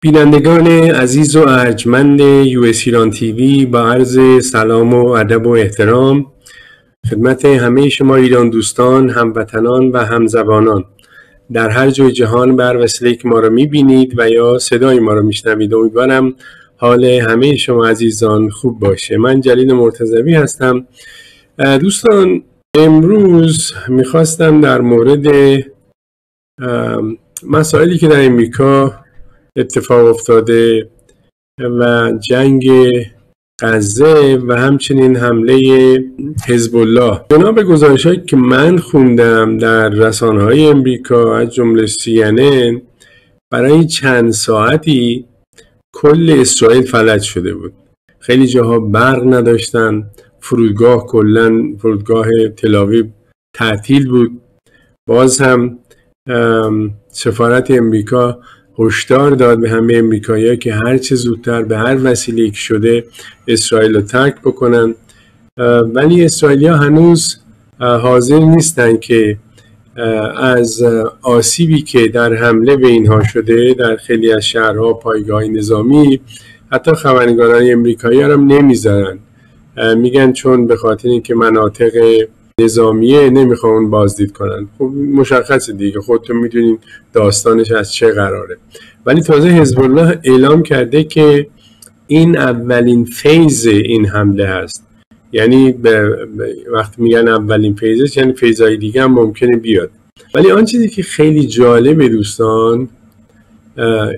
بینندگان عزیز و ارجمند یو ایران تیوی با عرض سلام و ادب و احترام خدمت همه شما ایران دوستان هموطنان و همزبانان. در هر جای جهان بر وسیله که ما را می‌بینید و یا صدای ما را میشنوید امیدوارم حال همه شما عزیزان خوب باشه. من جلیل مرتضوی هستم. دوستان امروز می‌خواستم در مورد مسائلی که در امریکا اتفاق افتاده و جنگ غزه و همچنین حمله حزب الله جناب گزارش هایی که من خوندم در رسانه های امریکا از جمله CNN برای چند ساعتی کل اسرائیل فلج شده بود. خیلی جاها برق نداشتن فرودگاه کلا فرودگاه تلاویب تعطیل بود. باز هم سفارت امریکا هشدار داد به همه امریکایی‌ها که هر چه زودتر به هر وسیله که شده اسرائیل رو ترک بکنن. ولی اسرائیلیا هنوز حاضر نیستن که از آسیبی که در حمله به اینها شده در خیلی از شهرها پایگاه نظامی حتی خبرنگاران امریکایی هم نمی‌ذارن. میگن چون به خاطر اینکه مناطق نظامیه نمی‌خوان بازدید کنن. خب مشخصه دیگه خودتون می‌دونین داستانش از چه قراره. ولی تازه حزب الله اعلام کرده که این اولین فیز این حمله هست. یعنی به وقتی میگن اولین فیزش یعنی فیزهای دیگه هم ممکنه بیاد. ولی آن چیزی که خیلی جالبه دوستان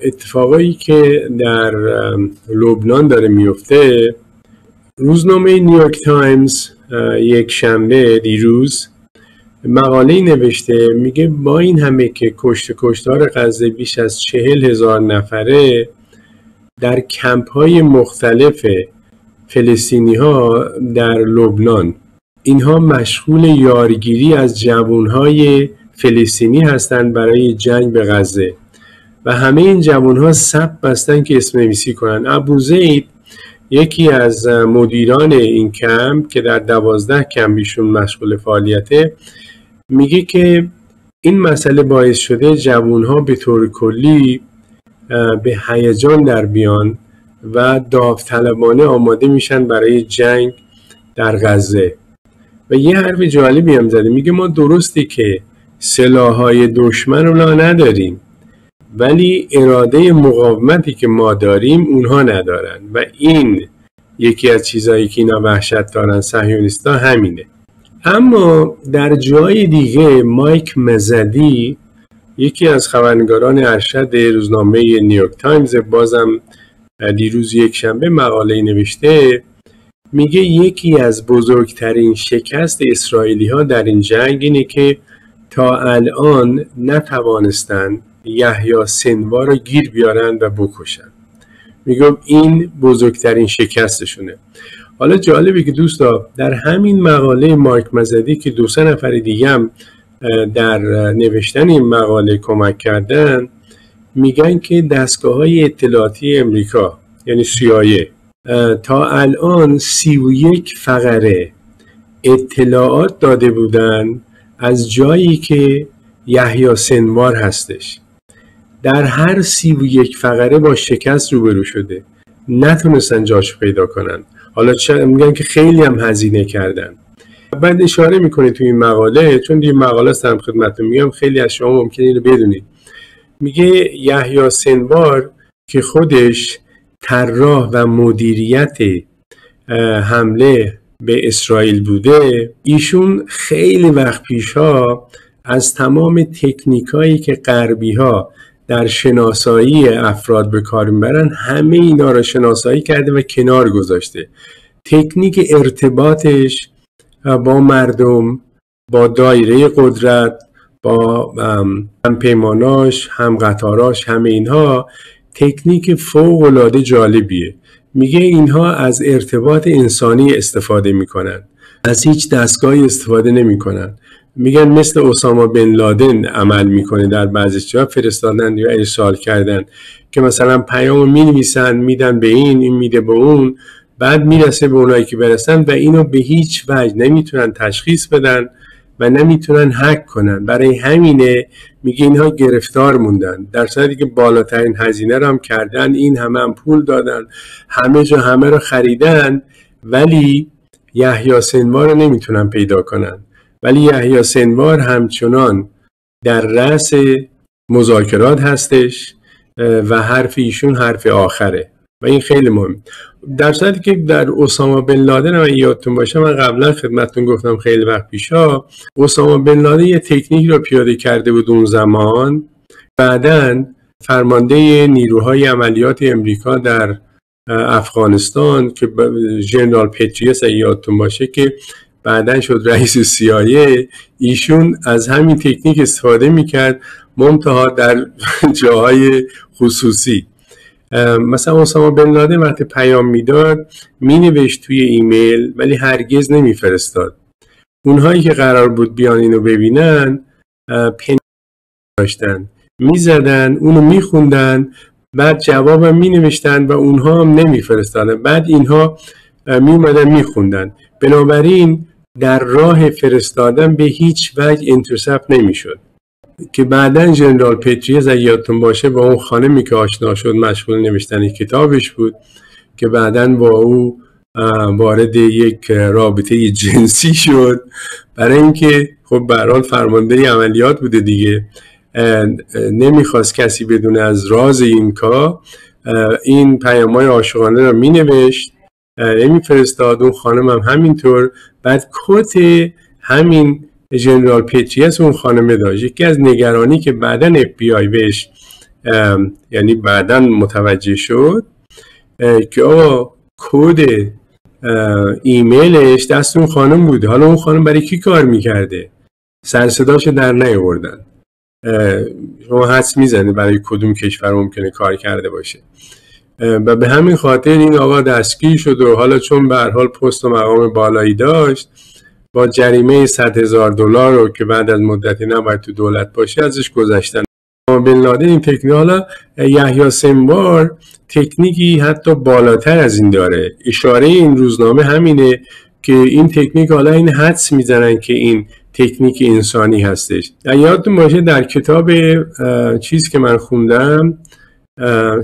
اتفاقایی که در لبنان داره میفته روزنامه نیویورک تایمز یک شنبه دیروز مقاله نوشته میگه با این همه که کشت کشتار غزه بیش از چهل هزار نفره در کمپ های مختلف فلسطینی ها در لبنان. اینها مشغول یارگیری از جوان های فلسطینی هستند برای جنگ به غزه و همه این جوان ها سب بستن که اسم نویسی کنن. ابو زید یکی از مدیران این کمپ که در دوازده کمپیشون مشغول فعالیته میگه که این مسئله باعث شده جوانها به طور کلی به هیجان در بیان و داوطلبانه آماده میشن برای جنگ در غزه. و یه حرف جالبی هم زده میگه ما درستی که سلاحهای دشمن رو نداریم. ولی اراده مقاومتی که ما داریم اونها ندارن و این یکی از چیزهایی که اینا وحشت دارن صهیونیستا همینه. اما در جای دیگه مایک مزدی یکی از خبرنگاران ارشد روزنامه نیویورک تایمز بازم دیروز یک شنبه مقاله نوشته میگه یکی از بزرگترین شکست اسرائیلی ها در این جنگ اینه که تا الان نتوانستند یحیی سنوا رو گیر بیارن و بکشن. میگم این بزرگترین شکستشونه. حالا جالبه که دوستا در همین مقاله مارک مزدی که دو سه نفر دیگه هم در نوشتن این مقاله کمک کردن میگن که دستگاه های اطلاعاتی امریکا یعنی سیایه تا الان سی و یک فقره اطلاعات داده بودن از جایی که یحیی سنوار هستش. در هر سی و یک فقره با شکست روبرو شده. نتونستن جاش پیدا کنن. حالا میگن که خیلی هم هزینه کردن. بعد اشاره می‌کنه تو این مقاله چون دیگه مقاله هستم خدمتتون میگم. خیلی از شما ممکنه اینو بدونید. میگه یحیی سنوار که خودش طراح و مدیریت حمله به اسرائیل بوده ایشون خیلی وقت پیشها از تمام تکنیکایی که غربی ها در شناسایی افراد به کار می‌برن همه اینا را شناسایی کرده و کنار گذاشته. تکنیک ارتباطش با مردم با دایره قدرت با هم پیماناش هم قطاراش همه اینها تکنیک فوق العاده جالبیه. میگه اینها از ارتباط انسانی استفاده می‌کنن. از هیچ دستگاهی استفاده نمی‌کنن. میگن مثل اسامه بن لادن عمل می‌کنه در بعضی جا فرستادن یا ارسال کردن که مثلا پیام می نویسن میدن به این این میده به اون بعد می‌رسه به اونایی که برسن و اینو به هیچ وجه نمی‌تونن تشخیص بدن و نمی‌تونن حک کنن. برای همینه میگه اینها گرفتار موندن. در صورتی که بالاترین هزینه رو هم کردن این همه هم پول دادن همه جا همه رو خریدن ولی یحیی سنوار رو نمی‌تونن پیدا کنن. ولی یحیی سنوار همچنان در رأس مذاکرات هستش و حرف ایشون حرف آخره. و این خیلی مهم. در صورتی که در اسامه بن لادن من یادتون باشه من قبلا خدمتتون گفتم خیلی وقت پیشا اسامه بن لادن یه تکنیک رو پیاده کرده بود اون زمان. بعدا فرمانده نیروهای عملیات امریکا در افغانستان که جنرال پتریس یادتون باشه که بعدا شد رئیس سیایه. ایشون از همین تکنیک استفاده می‌کرد منتها در جاهای خصوصی. مثلا اسامه بن لادن وقتی پیام می‌داد مینوشت توی ایمیل ولی هرگز نمیفرستاد. اونهایی که قرار بود بیان اینو ببینن پن داشتن. می‌زدن اونو میخوندن بعد جوابم می نوشتن و اونها هم نمیفرستادن. بعد اینها می اومدن میخوندن. بنابراین در راه فرستادن به هیچ وجه انترسپت نمی‌شد. که بعدا جنرال پتریز اگه یادتون باشه با اون خانمی که آشنا شد مشغول نوشتن کتابش بود که بعدا با او وارد یک رابطه جنسی شد. برای اینکه خب برحال فرمانده عملیات بوده دیگه. نمی‌خواست کسی بدونه از راز این کار این پیام های عاشقانه رو مینوشت. نمیفرستاد اون خانم هم همینطور. بعد کت همین General پترائوس اون خانمه داشت یکی از نگرانی که بعدا اف بی آی بهش یعنی بعدا متوجه شد که آقا کد ایمیلش دست اون خانم بوده. حالا اون خانم برای کی کار می‌کرده؟ سرصداش در نیاوردن. شما حدس می‌زنه برای کدوم کشور ممکنه کار کرده باشه. و به همین خاطر این آقا دستگیر شد و حالا چون به حال پست و مقام بالایی داشت با جریمه 100 هزار دلار رو که بعد از مدتی نباید تو دولت باشه ازش گذشتن. بن لادن این تکنیک حالا یحیی سنوار تکنیکی حتی بالاتر از این داره. اشاره این روزنامه همینه که این تکنیک حالا این حدس می‌زنن که این تکنیک انسانی هستش. یادتون باشه در کتاب چیز که من خوندم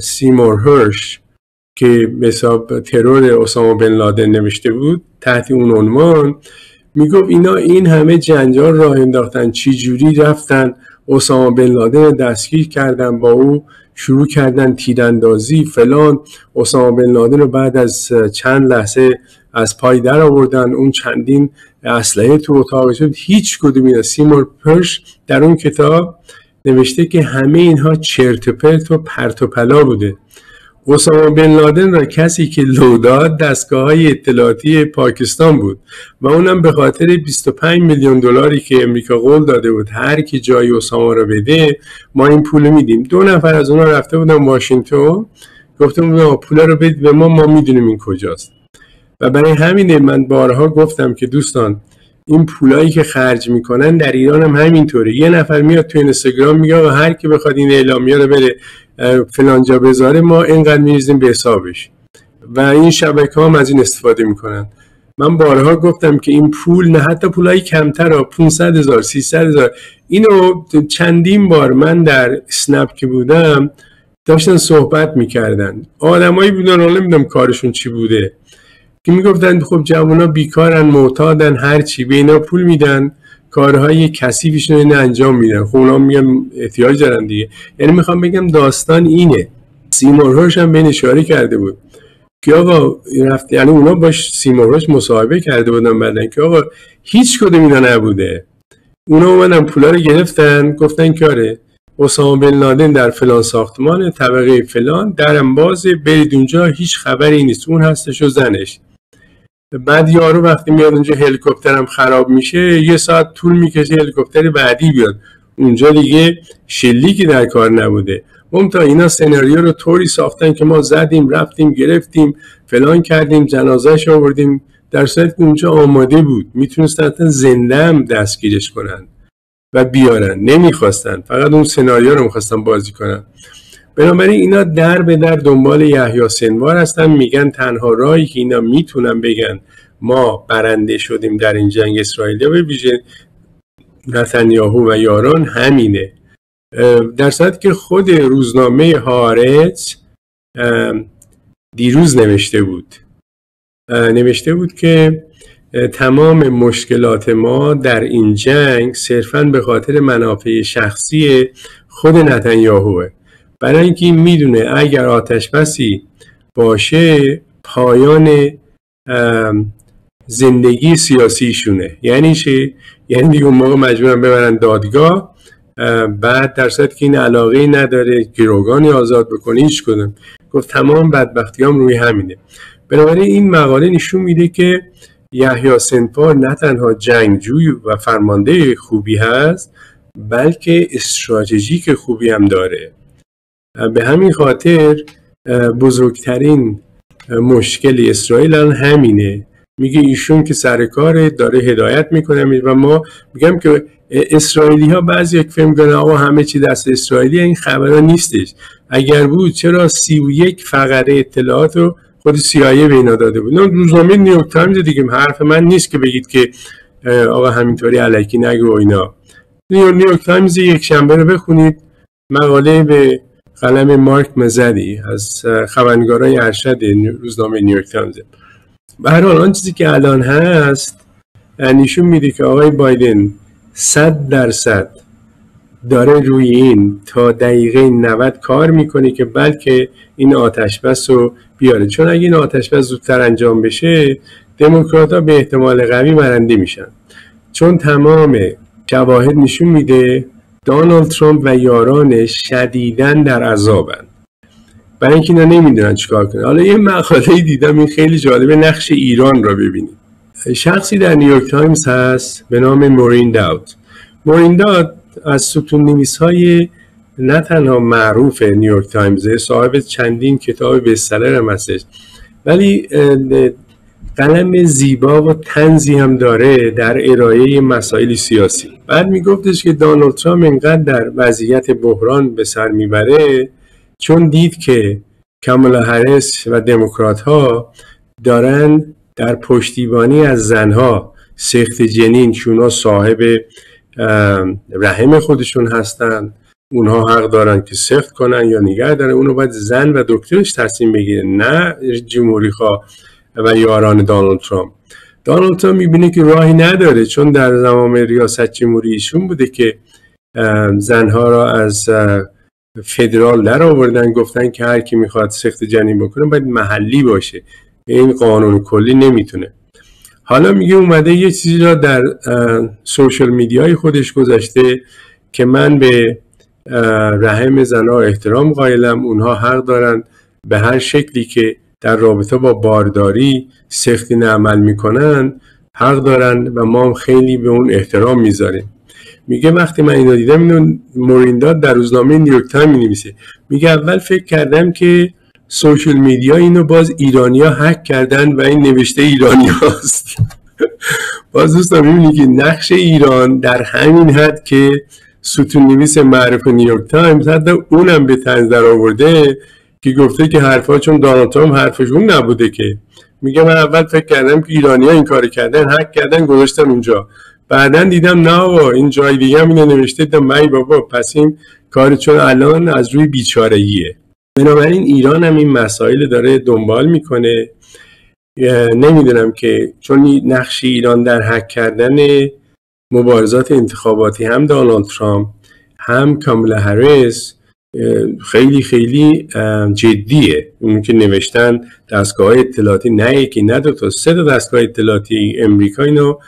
سیمور هرش که حساب ترور اسامه بن لادن نوشته بود تحت اون عنوان می‌گفت اینا این همه جنجال راه انداختن چی جوری رفتن اسامه بن لادن دستگیر کردن با او شروع کردن تیراندازی فلان. اسامه بن لادن رو بعد از چند لحظه از پای در آوردن اون چندین اسلحه تو اتاق شد. هیچ کدومی سیمور پرش در اون کتاب نوشته که همه اینها چرت پرت و پرت و پلا بوده. اسامه بن لادن را کسی که لوداد دستگاه های اطلاعاتی پاکستان بود و اونم به خاطر 25 میلیون دلاری که امریکا قول داده بود هر کی جای اسامه را بده ما این پول میدیم. دو نفر از اونها رفته بودن واشنگتن گفته بودن پول رو بدید به ما ما می‌دونیم این کجاست. و برای همینه من بارها گفتم که دوستان این پولایی که خرج می‌کنن در ایران هم همینطوره. یه نفر میاد تو اینستاگرام میگه و هر کی بخواد این اعلامیه رو بره فلانجا بذاره ما اینقدر میریزیم به حسابش. و این شبکه هم از این استفاده می‌کنن. من بارها گفتم که این پول نه حتی پولای کمتر ها 500 هزار 300 هزار. اینو چندین بار من در سنپ که بودم داشتن صحبت می‌کردن. آدمایی بودن رو نمی‌دونم کارشون چی بوده. که می‌گفتن خب جوانا بیکارن معتادن هر چی به اینا پول میدن کارهای کثیفشون رو انجام میدن. خب اونا میگن احتیاج دارن دیگه. یعنی می‌خوام بگم داستان اینه. سیمورهاش هم بین اشاره کرده بود. که آقا رفت یعنی اونا باش سیمورهاش مصاحبه کرده بودن بعدن که آقا هیچ کدوم اینا نبوده. اونا اومدن پولا رو گرفتن گفتن که آره اسامه بن لادن در فلان ساختمان طبقه فلان درم بازه برید اونجا هیچ خبری نیست. اون هستش و زنش. بعد یارو وقتی میاد اونجا هلیکوپترم خراب میشه یه ساعت طول می‌کشه هلیکوپتر بعدی بیاد. اونجا دیگه شلیکی در کار نبوده. تا اینا سناریو رو طوری ساختن که ما زدیم رفتیم گرفتیم فلان کردیم جنازهش آوردیم. در صورت که اونجا آماده بود. می‌تونستن زنده هم دستگیرش کنن و بیارن. نمی‌خواستن. فقط اون سناریو رو می‌خواستن بازی کنن. بنابراین اینا در به در دنبال یحیی سنوار هستن میگن تنها راهی که اینا می‌تونن بگن ما برنده شدیم در این جنگ اسرائیلیا به ویژه نتانیاهو و یاران همینه. در صورت که خود روزنامه هارت دیروز نوشته بود. نوشته بود که تمام مشکلات ما در این جنگ صرفا به خاطر منافع شخصی خود نتانیاهوه برای اینکه این می‌دونه اگر آتش بسی باشه پایان زندگی سیاسیشونه. یعنی چه یعنی دیگه اون موقع مجبورن ببرن دادگاه بعد در صورت که این علاقه نداره گروگانی آزاد بکنه هیچ کدوم. گفت تمام بدبختی هم روی همینه. بنابراین این مقاله نشون میده که یحیی سنپار نه تنها جنگجوی و فرمانده خوبی هست بلکه استراتژیک خوبی هم داره. به همین خاطر بزرگترین مشکل اسرائیل هم همینه. میگه ایشون که سر کار داره هدایت می‌کنه. و ما میگم که اسرائیلی ها بعضی یک فهم کنه آقا همه چی دست اسرائیلی این خبرها نیستش. اگر بود چرا سی و یک فقره اطلاعات رو خود CIA به اینا داده بود؟ روزنامه نیویورک تایمز دیگه حرف من نیست که بگید که آقا همینطوری الکی نگو اینا. نیویورک تایمز یک شنبه رو بخونید. مقاله به قلم مارک مزدی از خبرنگارای ارشد روزنامه نیویورک تایمز. به هر حال آن چیزی که الان هست نشون میده که آقای بایدن صد درصد داره روی این تا دقیقه 90 کار می‌کنه که بلکه این آتش بس رو بیاره. چون اگه این آتش بس زودتر انجام بشه دموکرات ها به احتمال قوی برنده میشن. چون تمام شواهد نشون میده دانالد ترامپ و یارانش شدیدا در عذابن برای اینکه اینا نمی‌دونن چیکار کنن. حالا یه مقاله دیدم این خیلی جالبه نقش ایران را ببینید. شخصی در نیویورک تایمز هست به نام مورین داوت. مورین داوت از ستون نویس های نه تنها معروف نیویورک تایمز صاحب چندین کتاب bestseller هم هستش ولی قلم زیبا و تنزی هم داره در ارائه مسائل سیاسی. بعد میگفتش که دانالد ترامپ اینقدر در وضعیت بحران به سر می‌بره چون دید که کاملا هرس و دموکرات ها دارن در پشتیبانی از زنها. سخت جنین چون صاحب رحم خودشون هستن. اونها حق دارن که سخت کنن یا نگه دارن. اونو باید زن و دکترش تصمیم بگیره نه جمهوری خواه و یاران دانالد ترامپ. دانالد ترامپ می‌بینه که راهی نداره چون در زمان ریاست جمهوری ایشون بوده که زنها را از فدرال در آوردن گفتن که هر کی می‌خواد سخت جنین بکنه باید محلی باشه. این قانون کلی نمی‌تونه. حالا میگه اومده یه چیزی را در سوشل میدیای خودش گذاشته که من به رحم زنها احترام قائلم اونها حق دارن به هر شکلی که در رابطه با بارداری سقط عمل می‌کنن حق دارن و ما هم خیلی به اون احترام می‌ذاریم. میگه وقتی من اینو دیدم اینو مورین داوت در روزنامه نیویورک تایم می نویسه میگه اول فکر کردم که social media اینو باز ایرانیا هک کردن و این نوشته ایرانی هاست باز دوستان می‌بینی که نقش ایران در همین حد که ستون نویس معروف نیویورک تایمز حتی اونم به طنز در آورده که گفته که حرفا چون دانالد ترامپ حرفش اون نبوده که. میگه من اول فکر کردم که ایرانی ها این کار کردن هک کردن گذاشتم اونجا. بعدا دیدم نه با این جای دیگه هم اینو نوشته. دیدم ای بابا پس این کار چون الان از روی بیچارهیه بنابراین ایران هم این مسائل داره دنبال می‌کنه. نمی‌دونم که چون نقش ایران در هک کردن مبارزات انتخاباتی هم دانالد ترامپ هم کاملا هریس خیلی خیلی جدیه. اون که نوشتن دستگاه اطلاعاتی نه یکی نه دو تا سه تا دستگاه اطلاعاتی امریکا اینو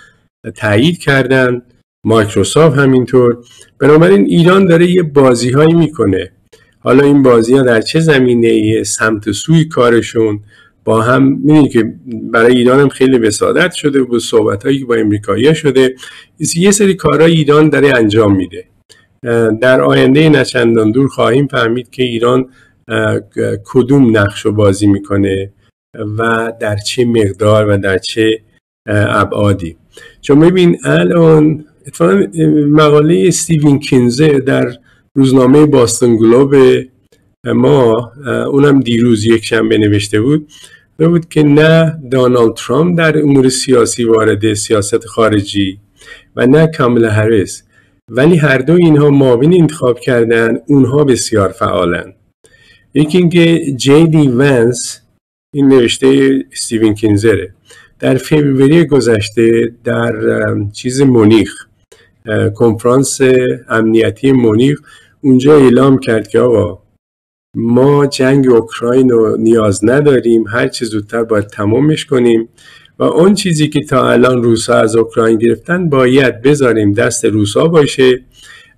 تایید کردن. مایکروسافت همینطور. بنابراین ایران داره یه بازی هایی می‌کنه. حالا این بازی ها در چه زمینه سمت سوی کارشون. با هم می‌دونی که برای ایران هم خیلی بسادت شده و صحبت هایی که با امریکایی شده. یه سری کارهای ایران داره انجام میده. در آینده نچندان دور خواهیم فهمید که ایران کدوم نقش رو بازی می‌کنه و در چه مقدار و در چه ابعادی. چون ببین الان اتفاقا مقاله استیون کینزه در روزنامه باستون گلوب ما اونم دیروز یک شنبه نوشته بود. بود که نه دانالد ترامپ در امور سیاسی وارد سیاست خارجی و نه کاملا هریس ولی هر دو اینها معاون انتخاب کردن اونها بسیار فعالن. یکی اینکه جی دی ونس این نوشته استیون کینزره در فوریه گذشته در چیز مونیخ کنفرانس امنیتی مونیخ اونجا اعلام کرد که آقا ما جنگ اوکراین رو نیاز نداریم هر چه زودتر باید تمامش کنیم. و اون چیزی که تا الان روسا از اوکراین گرفتن باید بذاریم دست روسا باشه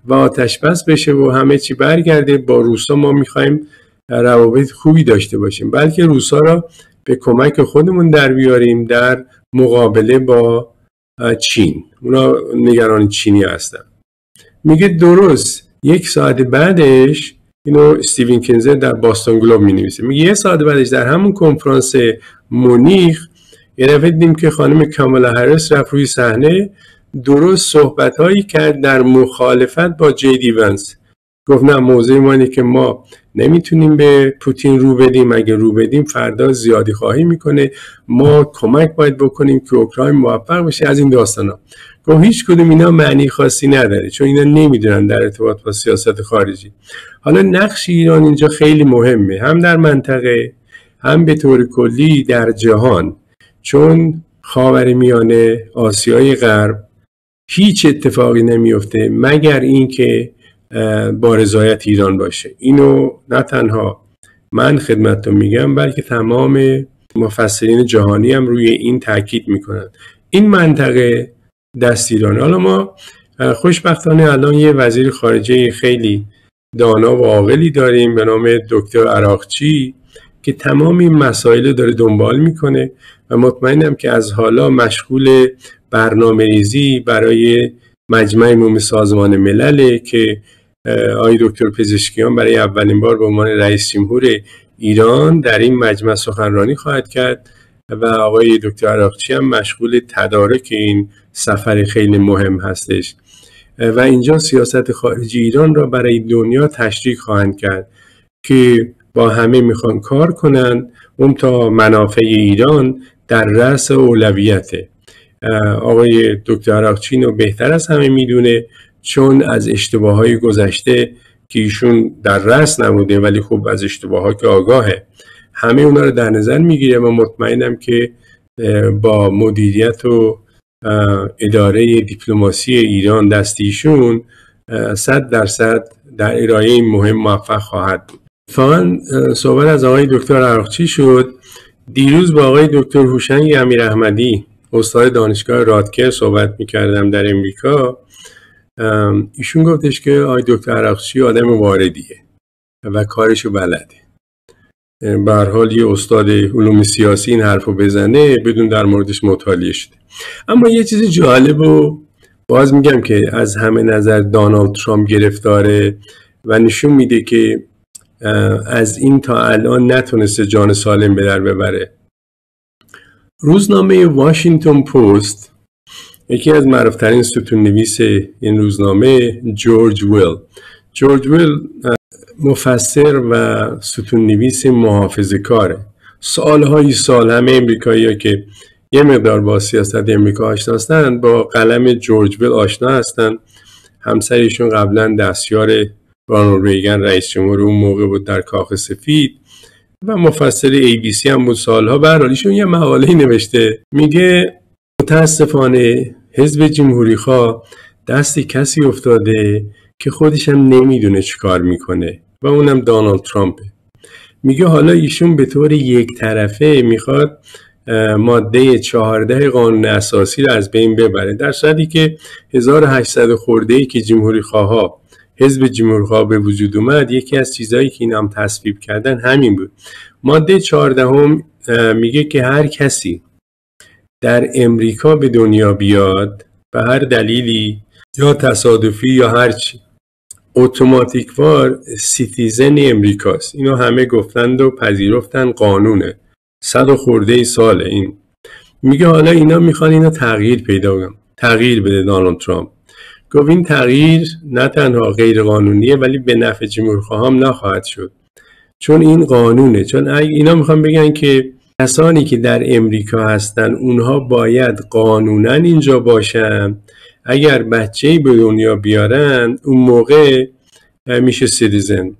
و آتش بس بشه و همه چی برگرده با روسا ما می‌خوایم روابط خوبی داشته باشیم. بلکه روسا را به کمک خودمون در بیاریم در مقابله با چین. اونا نگران چینی هستن. میگه درست یک ساعت بعدش اینو استیون کنزر در باستون گلوب می نویسه میگه یه ساعت بعدش در همون کنفرانس مونیخ یه دیدیم که خانم کامالا هرس رفت روی صحنه درست صحبت هایی کرد در مخالفت با جی دیونس گفت نه موضوع ما اینه که ما نمی‌تونیم به پوتین رو بدیم اگه رو بدیم فردا زیادی خواهی می‌کنه. ما کمک باید بکنیم که اوکراین موفق بشه از این داستان ها. گفت هیچ کدوم اینا معنی خاصی نداره چون اینا نمی‌دونن در ارتباط با سیاست خارجی. حالا نقش ایران اینجا خیلی مهمه هم در منطقه هم به طور کلی در جهان. چون خاور میانه آسیای غرب هیچ اتفاقی نمیفته مگر اینکه با رضایت ایران باشه. اینو نه تنها من خدمتتون میگم بلکه تمام مفسرین جهانی هم روی این تاکید می‌کنن. این منطقه دست ایران حالا ما خوشبختانه الان یه وزیر خارجه خیلی دانا و عاقلی داریم به نام دکتر عراقچی. که تمام این مسائل داره دنبال می‌کنه و مطمئنم که از حالا مشغول برنامه ریزی برای مجمع عمومی سازمان ملله که آقای دکتر پزشکیان برای اولین بار به عنوان رئیس جمهور ایران در این مجمع سخنرانی خواهد کرد و آقای دکتر عراقچی هم مشغول تدارک این سفر خیلی مهم هستش. و اینجا سیاست خارجی ایران را برای دنیا تشریک خواهند کرد که با همه می‌خوان کار کنند اون تا منافع ایران در رأس اولویته. آقای دکتر عراقچی رو بهتر از همه می‌دونه چون از اشتباه های گذشته که ایشون در رأس نموده ولی خب از اشتباه ها که آگاهه. همه اونا رو در نظر می‌گیره. و مطمئنم که با مدیریت و اداره دیپلماسی ایران دستیشون صد درصد در ارائه این مهم موفق خواهد بود. فقط صحبت از آقای دکتر عراقچی شد. دیروز با آقای دکتر هوشنگ امیر احمدی استاد دانشگاه رادکر صحبت می‌کردم در امریکا. ایشون گفتش که آقای دکتر عراقچی آدم واردیه و کارشو بلده. به حال یه استاد علوم سیاسی این حرفو بزنه بدون در موردش مطالعه شده. اما یه چیز جالب و باز میگم که از همه نظر دانالد ترامپ گرفتاره و نشون میده که از این تا الان نتونسته جان سالم به در ببره. روزنامه واشنگتن پست یکی از معروفترین ستون نویس این روزنامه جورج ویل. جورج ویل مفسر و ستون نویس محافظه کاره. سالهای سال همه امریکایی ها که یه مقدار با سیاست امریکا آشنا هستند با قلم جورج ویل آشنا هستند همسرشون قبلا دستیار رانالد ریگن رئیس جمهور اون موقع بود در کاخ سفید و مفسر ای بی سی هم بود سالها. برحالیشون یه مقاله نوشته. میگه متاسفانه حزب جمهوری خواه دست کسی افتاده که خودش هم نمی‌دونه چیکار می‌کنه و اونم دانالد ترامپه. میگه حالا ایشون به طور یک طرفه می‌خواد ماده 14 قانون اساسی رو از بین ببره در صورتی که 1800 خورده ای که جمهوری خواه حزب جمهوری خواه به وجود اومد. یکی از چیزهایی که این هم تصویب کردن همین بود. ماده 14 هم میگه که هر کسی در امریکا به دنیا بیاد به هر دلیلی یا تصادفی یا هرچی اتوماتیک‌وار citizen امریکاست. اینو همه گفتند و پذیرفتن قانونه. صد و خورده ای ساله این. میگه حالا اینا می‌خوان اینا تغییر پیدا کنن. تغییر بده دانالد ترامپ. گفت این تغییر نه تنها غیر قانونیه ولی به نفع جمهورخواهم نخواهد شد. چون این قانونه چون اینا می‌خوان بگن که کسانی که در امریکا هستن اونها باید قانونا اینجا باشن. اگر بچه به دنیا بیارن اون موقع میشه citizen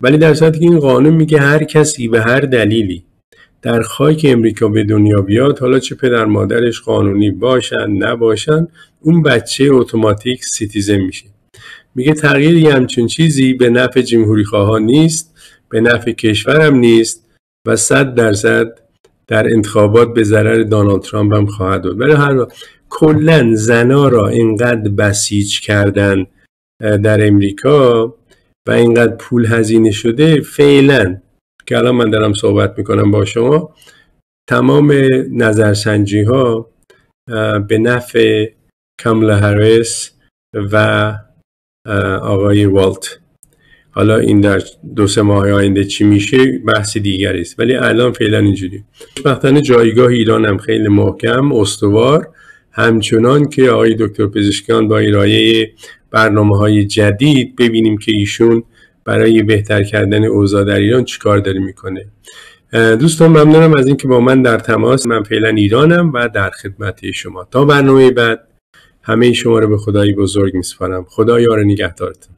ولی در صورتی که این قانون میگه هر کسی به هر دلیلی در خاک امریکا به دنیا بیاد حالا چه پدر مادرش قانونی باشن نباشن اون بچه اتوماتیک citizen میشه. میگه تغییر همچین چیزی به نفع جمهوری خواهان نیست به نفع کشورم نیست و صد درصد در انتخابات به ضرر دانالد ترامپ هم خواهد بود. ولی هر کلا زنا را اینقدر بسیج کردن در امریکا و اینقدر پول هزینه شده فعلا که الان من دارم صحبت می‌کنم با شما. تمام نظرسنجی ها به نفع کاملا هریس و آقای والت. حالا این در دو سه ماه آینده چی میشه بحث دیگری است. ولی الان فعلا اینجوری. خوشبختانه جایگاه ایران هم خیلی محکم استوار. همچنان که آقای دکتر پزشکیان با ارائه برنامه های جدید ببینیم که ایشون برای بهتر کردن اوضاع در ایران چیکار داره می‌کنه دوستان ممنونم از اینکه با من در تماس. من فعلا ایرانم و در خدمت شما. تا برنامه بعد همه شما رو به خدای بزرگ میسپارم. خدا یار نگهدارتون.